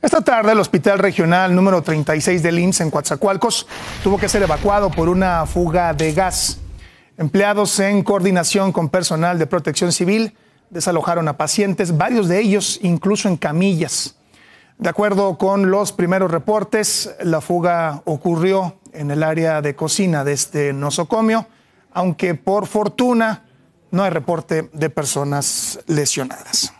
Esta tarde el Hospital Regional número 36 del IMSS en Coatzacoalcos tuvo que ser evacuado por una fuga de gas. Empleados en coordinación con personal de protección civil desalojaron a pacientes, varios de ellos incluso en camillas. De acuerdo con los primeros reportes, la fuga ocurrió en el área de cocina de este nosocomio, aunque por fortuna no hay reporte de personas lesionadas.